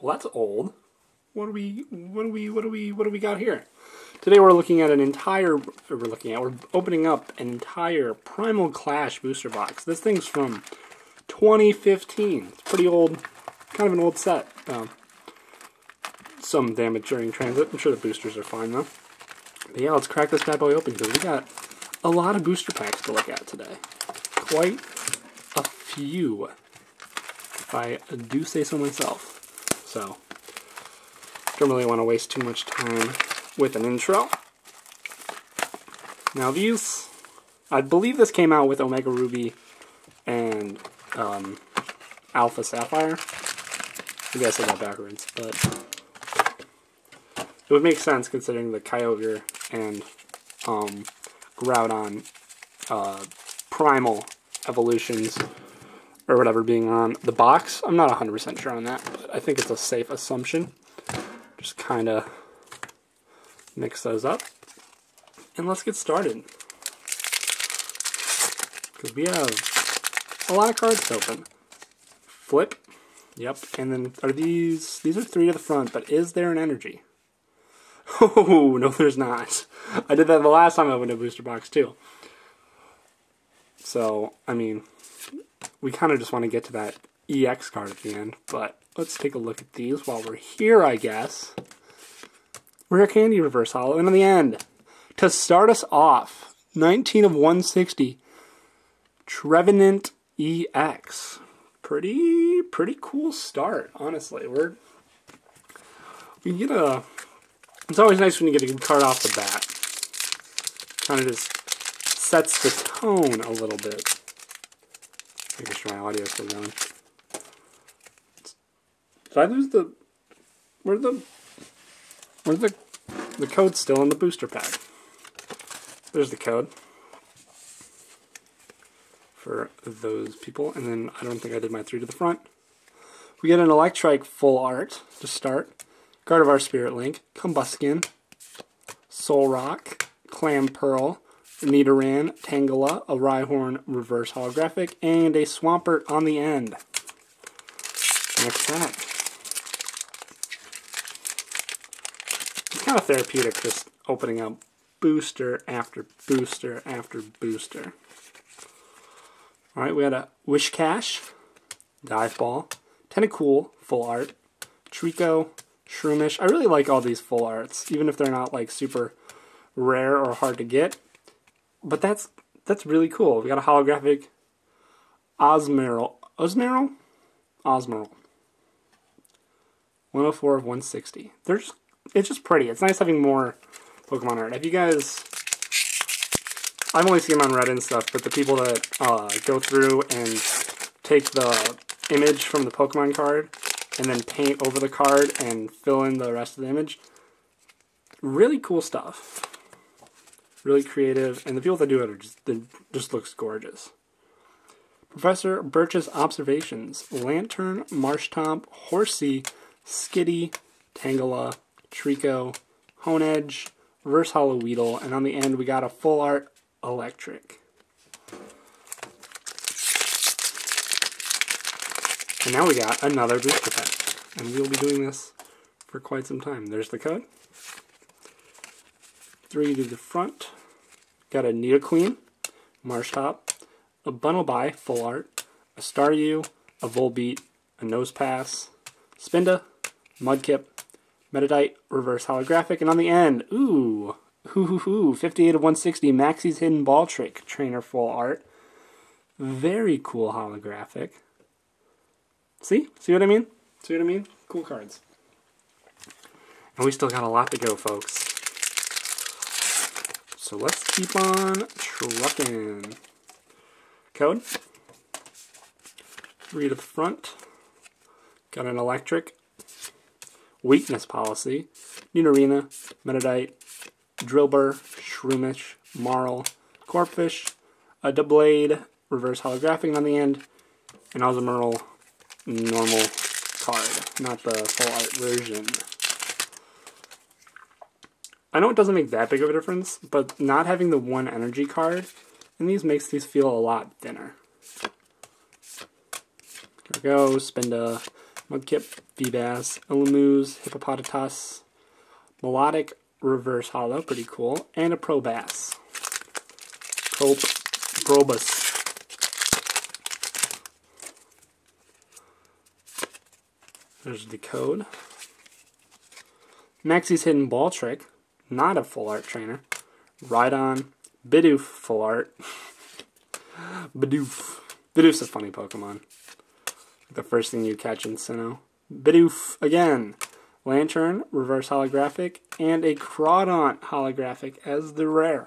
Well, that's old. What do we? What do we? What do we? What do we got here? Today we're looking at an entire. We're looking at. We're opening up an entire Primal Clash booster box. This thing's from 2015. It's pretty old. Kind of an old set. Um, some damage during transit. I'm sure the boosters are fine though. But yeah, let's crack this bad boy open because we got a lot of booster packs to look at today. Quite a few, if I do say so myself. So, don't really want to waste too much time with an intro. Now these, I believe this came out with Omega Ruby and um, Alpha Sapphire. I said that backwards, but it would make sense considering the Kyogre and um, Groudon uh, primal evolutions or whatever being on the box. I'm not 100% sure on that, but I think it's a safe assumption. Just kind of mix those up. And let's get started. Because we have a lot of cards to open. Flip. Yep. And then are these, these are three to the front, but is there an energy? Oh, no there's not. I did that the last time I opened a booster box too. So, I mean, we kind of just want to get to that EX card at the end, but let's take a look at these while we're here, I guess. Rare Candy Reverse Holo, and in the end, to start us off, 19 of 160, Trevenant EX. Pretty, pretty cool start, honestly. We're, we get a it's always nice when you get a good card off the bat. Kind of just sets the tone a little bit. Making sure my audio's still going. Did I lose the... Where's the... Where's the... The code's still in the booster pack. There's the code. For those people. And then I don't think I did my three to the front. We get an Electrike full art to start. Gardevoir Spirit Link, Combusken, Soul Rock, Solrock, Clamperl, Nidoran, Tangela, a Rhyhorn Reverse Holographic, and a Swampert on the end. Next pack. It's kind of therapeutic just opening up booster after booster after booster. Alright, we got a Whiscash, Dive Ball, Tentacool, Full Art, Treecko, Shroomish. I really like all these full arts, even if they're not like super rare or hard to get. But that's that's really cool. We got a holographic Osmeral. Osmeral? Osmeral. 104 of 160. There's it's just pretty. It's nice having more Pokemon art. Have you guys I've only seen them on Reddit and stuff, but the people that uh, go through and take the image from the Pokemon card and then paint over the card and fill in the rest of the image. Really cool stuff. Really creative, and the people that do it are just just looks gorgeous. Professor Birch's observations: Lanturn, Marshtomp, Horsea, Skitty, Tangela, Treecko, Honedge, Reverse Hollow Weedle, and on the end we got a full art Electrike. And now we got another booster pack. And we'll be doing this for quite some time. There's the code. Three to the front. Got a Nidoqueen, Marshtomp, a Bunnelby, full art, a Staryu, a Volbeat, a Nosepass, Spinda, Mudkip, Meditite, reverse holographic, and on the end, ooh, hoo hoo hoo, 58 of 160, Maxie's Hidden Ball Trick, trainer full art. Very cool holographic. See? See what I mean? See what I mean? Cool cards. And we still got a lot to go, folks. So let's keep on trucking. Code. To the front. Got an Electrike. Weakness policy. Nidorina, Meditite, Drillbur, Shroomish, Marill, Corphish, a Doublade, reverse holographic on the end, and Azumarill normal card, not the full art version. I know it doesn't make that big of a difference, but not having the one energy card in these makes these feel a lot thinner. There we go, Spinda, Mudkip, Feebas, Illumise, Hippopotamus, Melodic Reverse Holo, pretty cool, and a Probass. Prob Probus. There's the code. Maxie's Hidden Ball Trick, not a full art trainer. Rhydon, Bidoof full art. Bidoof. Bidoof's a funny Pokemon. The first thing you catch in Sinnoh. Bidoof again. Lanturn, reverse holographic, and a Crawdaunt holographic as the rare.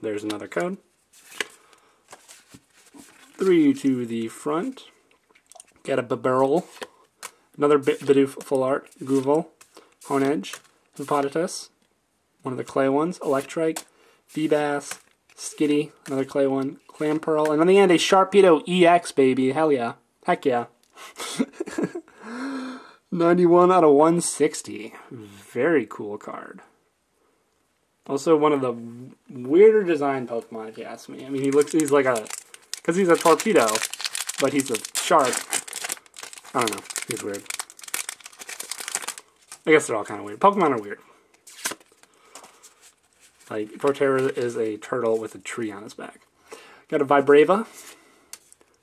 There's another code. Three to the front. Get a Bibarel. Another Bidoof full art. Goovel. Honedge. Hippopotamus. One of the clay ones. Electrike. Feebas. Skitty. Another clay one. Clamperl. And on the end, a Sharpedo EX, baby. Hell yeah. Heck yeah. 91 out of 160. Very cool card. Also, one of the weirder design Pokemon, if you ask me. I mean, he looks, he's like a, because he's a torpedo, but he's a shark. I don't know. He's weird. I guess they're all kind of weird. Pokemon are weird. Like, Torterra is a turtle with a tree on his back. Got a Vibrava,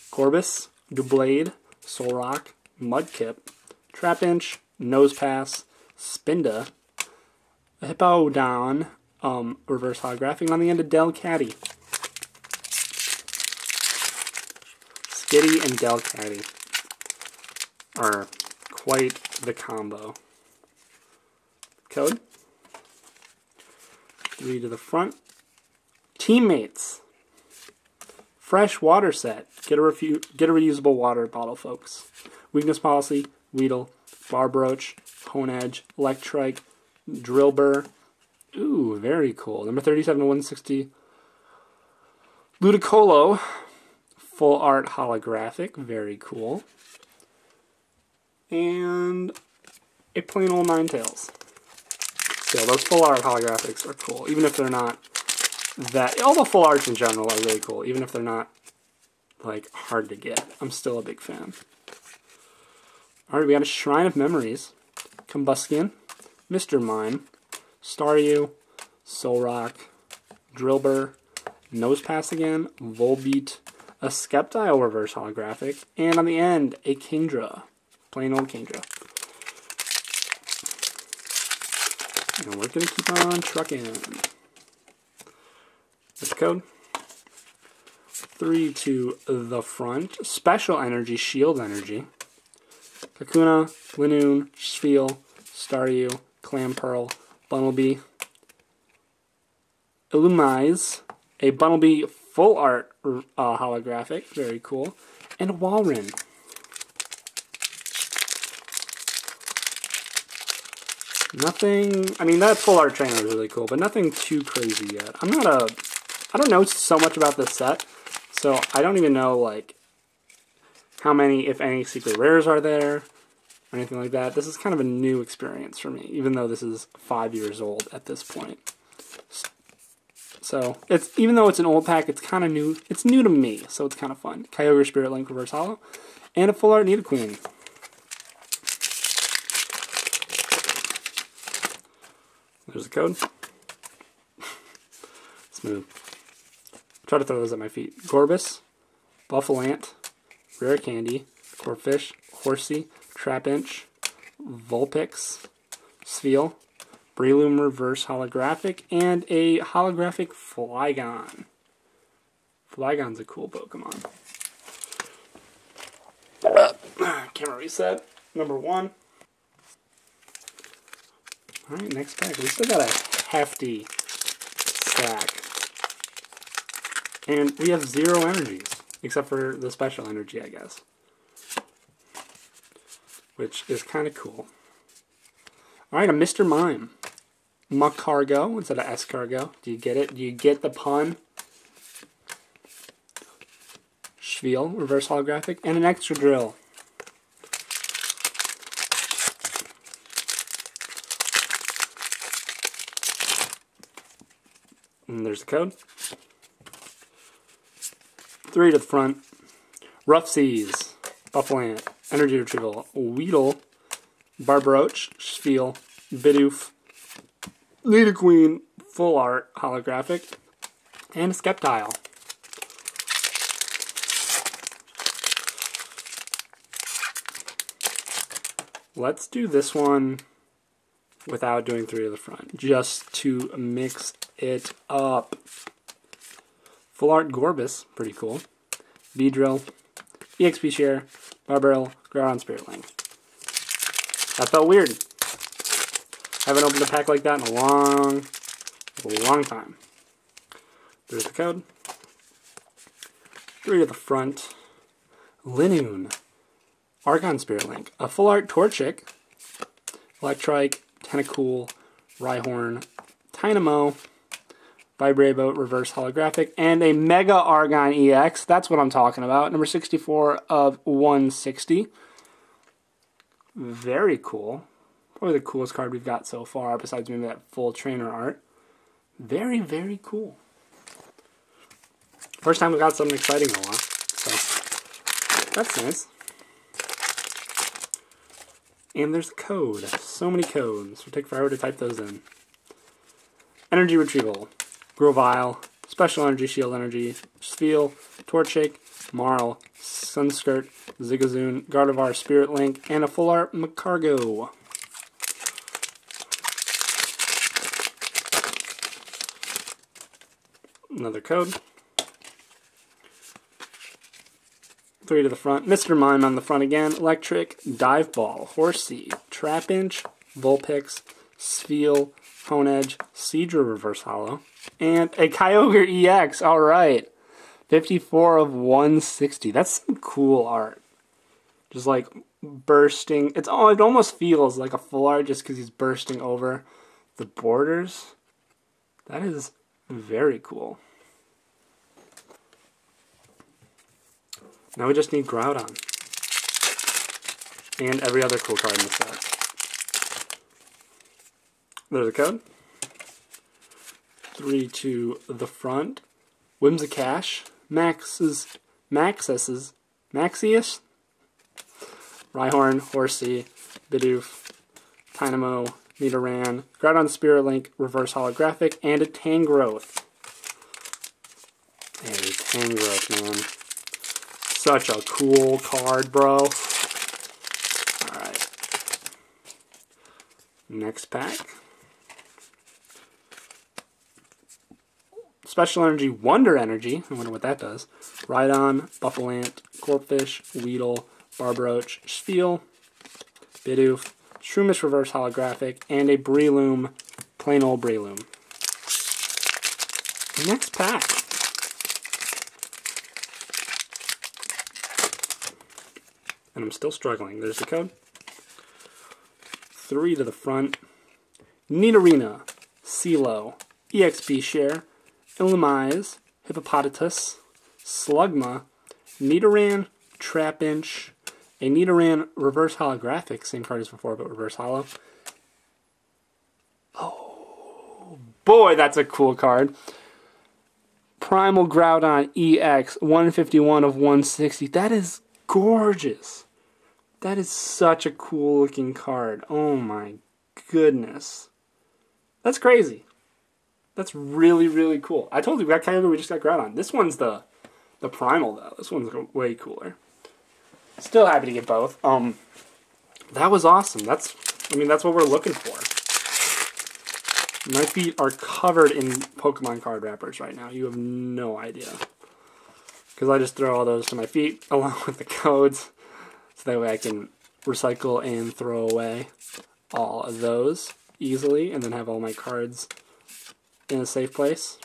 Gorebyss, Doublade, Solrock, Mudkip, Trapinch, Nosepass, Spinda, a Hippowdon, um, reverse holographic, and on the end a Delcatty. Skitty and Delcatty are quite the combo. Code. Three to the front. Teammates. Fresh water set. Get a, refu get a reusable water bottle, folks. Weakness policy, Weedle, Barbroach, Honedge, Electrike, Drillbur. Ooh, very cool. Number 37 to 160. Ludicolo, full art holographic. Very cool. And a plain old Ninetales. So those full art holographics are cool, even if they're not that all the full arts in general are really cool, even if they're not like hard to get. I'm still a big fan. Alright, we got a Shrine of Memories, Combustion, Mr. Mime, Staryu, Solrock, Drillbur, Nosepass again, Volbeat, a Sceptile reverse holographic, and on the end, a Kingdra. Plain old Kingdra. And we're gonna keep on trucking. The code? Three to the front. Special energy, shield energy. Kakuna, Linoone, Spheal, Staryu, Clamperl, Bunnelby, Illumise, a Bunnelby full art uh, holographic, very cool, and Walrein. Nothing, I mean, that full art trainer is really cool, but nothing too crazy yet. I'm not a I don't know so much about this set, so I don't even know like how many, if any, secret rares are there or anything like that. This is kind of a new experience for me, even though this is five years old at this point. So it's even though it's an old pack, it's kind of new. It's new to me, so it's kind of fun. Kyogre Spirit Link Reverse Hollow, and a full art Nidoqueen. There's the code. Smooth. Try to throw those at my feet. Gorebyss, Bouffalant, Rare Candy, Corphish, Horsea, Trapinch, Vulpix, Spheal, Breloom Reverse Holographic, and a Holographic Flygon. Flygon's a cool Pokemon. camera reset. Number one. Alright, next pack. We still got a hefty stack. And we have zero energies, except for the special energy, I guess. Which is kind of cool. Alright, a Mr. Mime. Magcargo instead of Escargo. Do you get it? Do you get the pun? Spheal, reverse holographic, and an Excadrill. And there's the code. Three to the front. Rough Seas, Buffalo Energy Retrieval, Weedle, Barbaroach, Spheal, Bidoof, queen. Full Art, Holographic, and a Sceptile. Let's do this one without doing three to the front, just to mix it up. Full Art Gorebyss, pretty cool. V-Drill, EXP Share, Barbarrel, Groudon Spirit Link. That felt weird. I haven't opened a pack like that in a long, long time. There's the code. Three to the front. Linoone. Aggron Spirit Link. A full art Torchic. Electrike. Tentacool. Rhyhorn. Tynamo. Vibrava Reverse Holographic. And a Mega Aggron EX. That's what I'm talking about. Number 64 of 160. Very cool. Probably the coolest card we've got so far, besides maybe that full trainer art. Very, very cool. First time we got something exciting in a while. So that's nice. And there's a code. So many codes. It'll take forever to type those in. Energy Retrieval. Grovyle. Special Energy, Shield Energy. Spheal. Torchic. Marill. Surskit. Zigzagoon. Gardevoir Spirit Link. And a Full Art Magcargo. Another code. Three to the front. Mr. Mime on the front again. Electrike, Dive Ball, Horsea, Trapinch, Vulpix, Spheal, Honedge, Seadra Reverse Holo, and a Kyogre EX. All right. 54 of 160. That's some cool art. Just like bursting. It's all. It almost feels like a full art just because he's bursting over the borders. That is very cool. Now we just need Groudon. And every other cool card in the set. There's a code. Three to the front. Whimsicast. Max's Maxus's Maxius. Rhyhorn, Horsea, Bidoof, Tynamo, Nidoran, Groudon Spirit Link, Reverse Holographic, and a Tangrowth. A Tangrowth, man. Such a cool card, bro. Alright. Next pack. Special Energy Wonder Energy. I wonder what that does. Rhydon, Bouffalant, Corphish, Weedle, Barbaroach, Spheal, Bidoof, Shroomish Reverse Holographic, and a Breloom, plain old Breloom. Next pack. And I'm still struggling. There's the code. Three to the front. Nidorina, CeeLo, EXP Share, Illumise, Hippopotamus, Slugma, Nidoran, Trapinch, a Nidoran Reverse Holographic, same card as before, but Reverse Holo. Oh, boy, that's a cool card. Primal Groudon EX, 151 of 160. That is gorgeous. That is such a cool looking card. Oh my goodness. That's crazy. That's really, really cool. I told you we got Kyogre, we just got Groudon. This one's the the primal though. This one's way cooler. Still happy to get both. Um, that was awesome. That's, I mean, that's what we're looking for. My feet are covered in Pokemon card wrappers right now. You have no idea. Because I just throw all those to my feet along with the codes. So that way I can recycle and throw away all of those easily and then have all my cards in a safe place.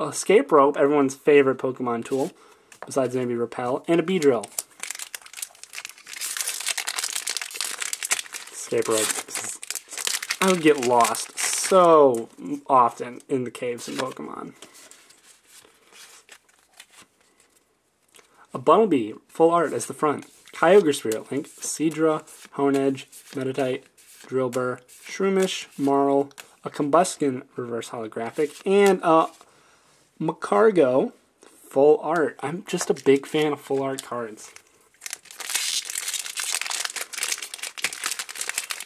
Escape Rope, everyone's favorite Pokemon tool, besides maybe Repel, and a B Drill. Escape Rope. I would get lost so often in the caves in Pokemon. A Bumblebee, full art as the front. Kyogre Spirit Link, Seadra, Honedge, Meditite, Drillbur, Shroomish, Marill, a Combusken Reverse Holographic, and a Magcargo full art. I'm just a big fan of full art cards.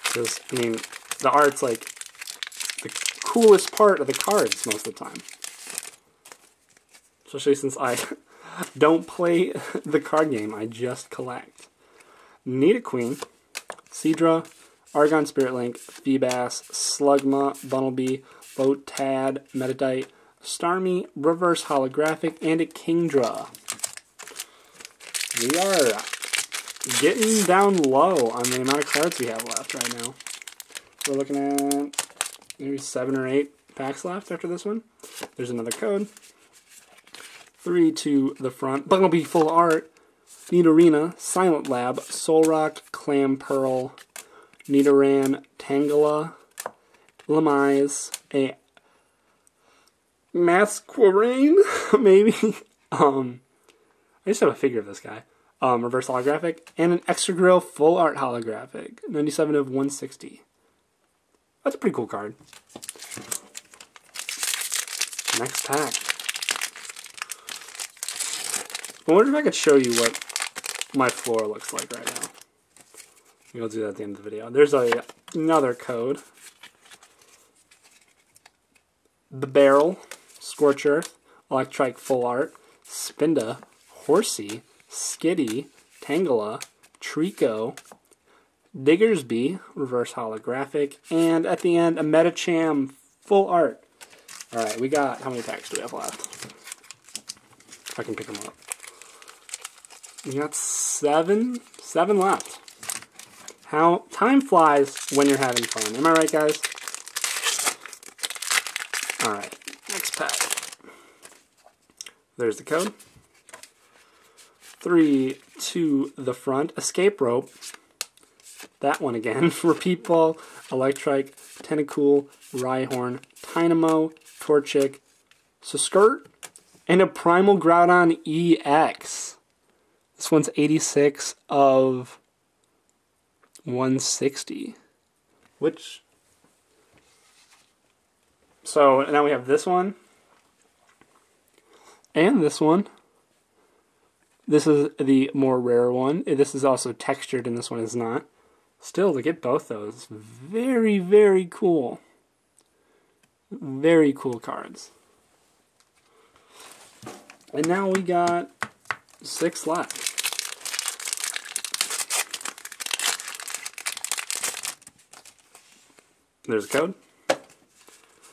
Because, I mean, the art's like the coolest part of the cards most of the time. Especially since I don't play the card game, I just collect. Nidoqueen, Seadra, Aggron Spirit Link, Feebas, Slugma, Bunnelby, Lotad, Meditite, Starmie, Reverse Holographic, and a Kingdra. We are getting down low on the amount of cards we have left right now. We're looking at maybe seven or eight packs left after this one. There's another code. Three to the front. Bunnelby Full Art, Nidorina, Silent Lab, Solrock, Clamperl, Nidoran, Tangela, Lamize, a Masquerain, maybe. um, I just have a figure of this guy. Um, reverse holographic, and an Excadrill full art holographic, 97 of 160. That's a pretty cool card. Next pack. I wonder if I could show you what my floor looks like right now. We'll do that at the end of the video. There's a another code. The Barrel, Scorch Earth, Electrike Full Art, Spinda, Horsea, Skitty, Tangela, Treecko, Diggersby, Reverse Holographic, and at the end, a Medicham Full Art. Alright, we got, how many packs do we have left? I can pick them up. We got seven, seven left. How time flies when you're having fun. Am I right, guys? Alright, next pack. There's the code. Three to the front. Escape rope. That one again. Repeat ball, Electrike, Tentacool, Rhyhorn, Tynamo, Torchic, Surskit, and a Primal Groudon EX. This one's 86 of 160. Which. So now we have this one. And this one. This is the more rare one. This is also textured, and this one is not. Still, to get both those, very, very cool. Very cool cards. And now we got six left. There's a code.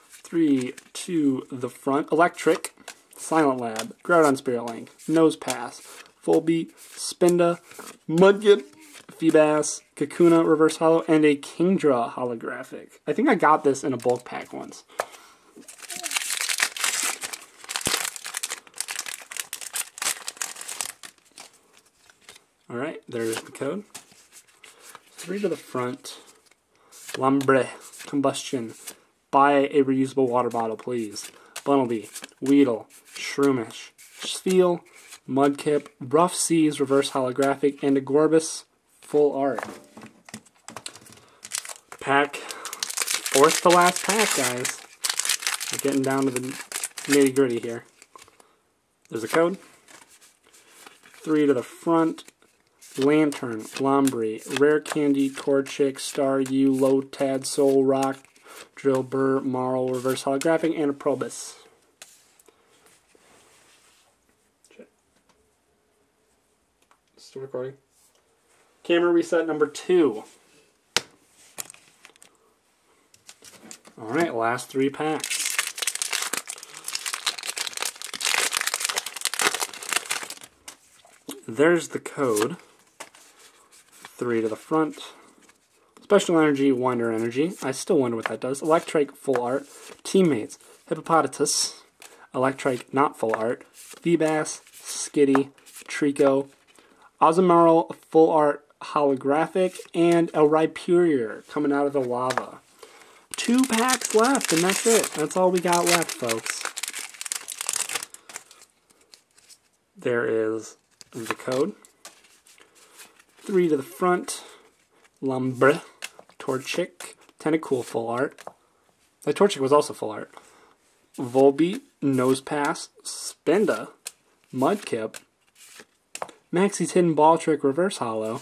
Three to the front. Electrike, Silent Lab, Groudon Spirit Link, Nosepass, Volbeat, Spinda, Mudkip, Feebas, Kakuna Reverse Holo, and a Kingdra holographic. I think I got this in a bulk pack once. Alright, there's the code. Three to the front. Lombre, combustion. Buy a reusable water bottle, please. Bunnelby, Weedle, Shroomish, Spheal, Mudkip, Rough Seas, Reverse Holographic, and a Gorebyss full art. Pack, fourth to last pack, guys. We're getting down to the nitty gritty here. There's a code. Three to the front. Lanturn, Lombre, Rare Candy, Torchic, Staryu, Lotad, Solrock, Drillbur, Marill, Reverse Holographic, and a Probus. Still recording. Camera reset number two. Alright, last three packs. There's the code. Three to the front. Special Energy, Wonder Energy. I still wonder what that does. Electrike, Full Art. Teammates, Hippopotamus. Electrike, not Full Art. Feebas, Skitty, Treecko. Azumarill, Full Art, Holographic. And a Rhyperior coming out of the lava. Two packs left, and that's it. That's all we got left, folks. There is the code. Three to the front. Lombre. Torchic. Tentacool full art. The Torchic was also full art. Volbeat. Nosepass. Spinda. Mudkip, Maxie's Hidden Ball Trick Reverse Holo,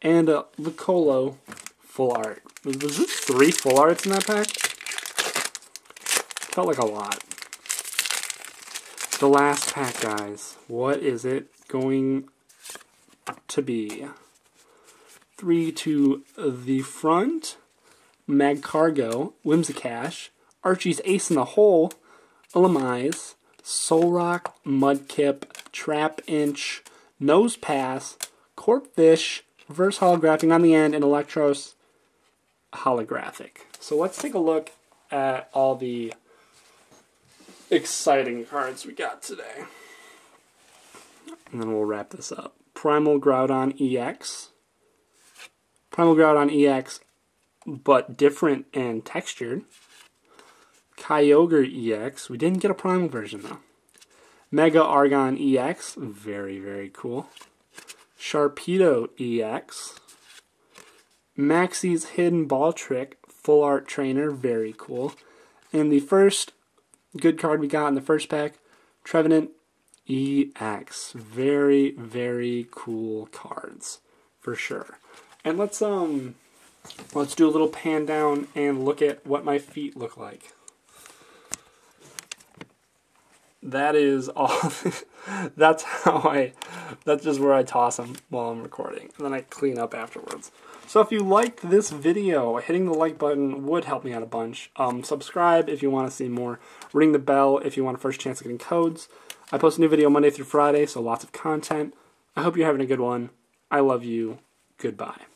and uh, a Lucolo Full Art. Was, it three Full Arts in that pack? Felt like a lot. The last pack, guys. What is it going to be? Three to the front. Mag Magcargo, Whimsicast, Archie's Ace in the Hole, Illumise, Solrock, Mudkip, Trapinch, Nosepass, Corphish, Reverse Holographing on the end, and Electros Holographic. So let's take a look at all the exciting cards we got today. And then we'll wrap this up. Primal Groudon EX. Primal Groudon EX, but different and textured. Kyogre EX. We didn't get a primal version though. Mega Aggron EX. Very, very cool. Sharpedo EX. Maxie's Hidden Ball Trick Full Art Trainer. Very cool. And the first good card we got in the first pack, Trevenant EX. Very, very cool cards. For sure. And let's um let's do a little pan down and look at what my feet look like. That is all that's how I that's just where I toss them while I'm recording. And then I clean up afterwards. So if you liked this video, hitting the like button would help me out a bunch. Um, subscribe if you want to see more. Ring the bell if you want a first chance at getting codes. I post a new video Monday through Friday, so lots of content. I hope you're having a good one. I love you. Goodbye.